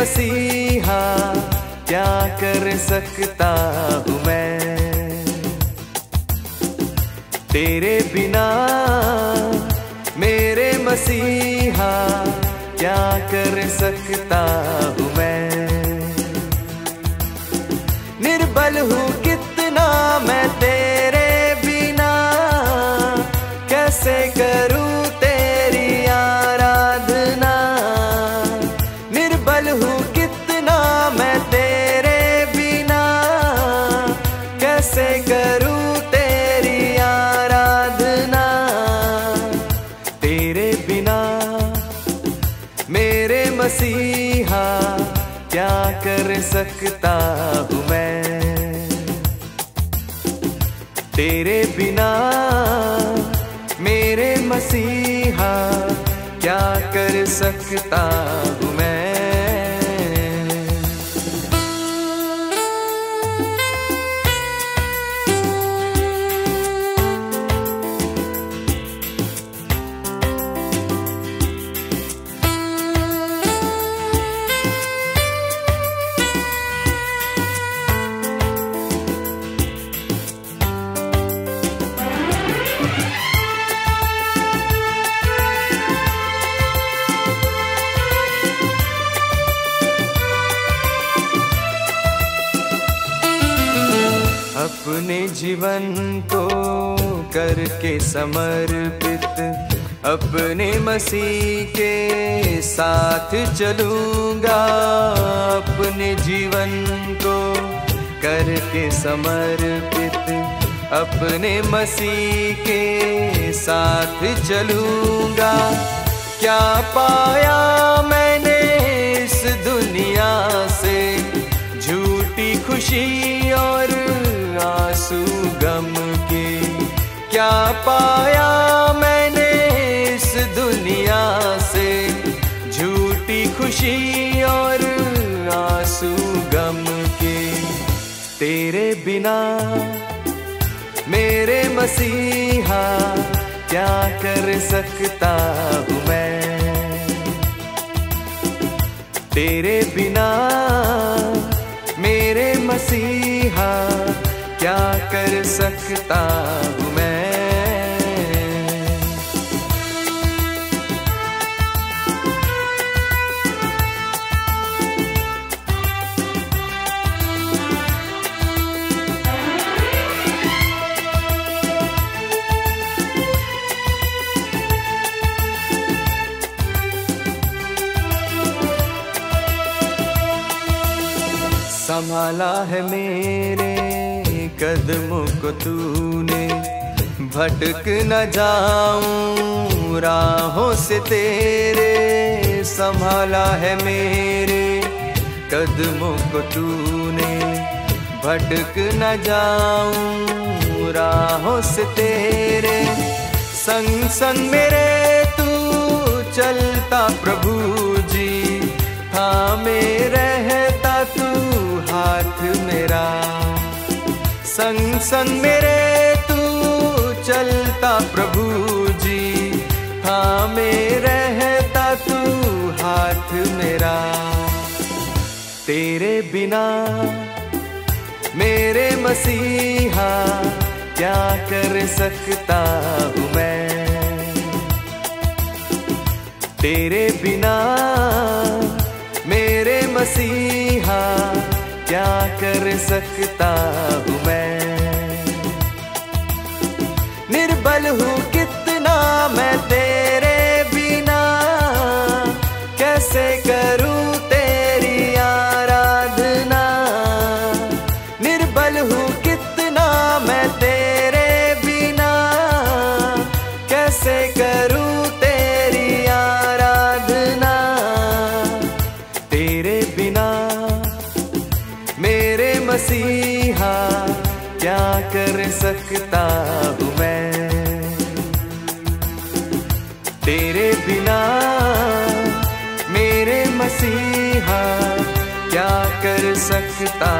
मसीहा क्या कर सकता हूँ मैं? तेरे बिना मेरे मसीहा क्या कर सकता हूँ करूँ तेरी आराधना। तेरे बिना मेरे मसीहा क्या कर सकता हूँ मैं? तेरे बिना मेरे मसीहा क्या कर सकता अपने जीवन को करके समर्पित, अपने मसीह के साथ चलूँगा। अपने जीवन को करके समर्पित, अपने मसीह के साथ चलूँगा। क्या पाया क्या पाया मैंने इस दुनिया से? झूठी खुशी और आँसू गम के। तेरे बिना मेरे मसीहा क्या कर सकता हूँ मैं? तेरे बिना मेरे मसीहा क्या कर सकता हूँ संभाला है मेरे कदमों को तूने। भटक न जाऊँ, राहों से तेरे संभाला है मेरे कदमों को तूने। भटक न जाऊँ, राहों से तेरे संग संग मेरे तू चलता प्रभु जी। थामे रहता संग मेरे, तू चलता प्रभु जी। थामे रहता तू, हाथ मेरा। तेरे बिना मेरे मसीहा, क्या कर सकता हूँ मैं? तेरे बिना मेरे मसीहा, क्या कर सकता हूँ मैं? निर्बल हूँ कितना मैं तेरे बिना। कैसे करूँ तेरी आराधना? निर्बल हूँ कितना मैं तेरे बिना। कैसे करूँ तेरी आराधना? तेरे बिना मेरे मसीहा क्या कर सकता हूँ मैं? तेरे बिना मेरे मसीहा क्या कर सकता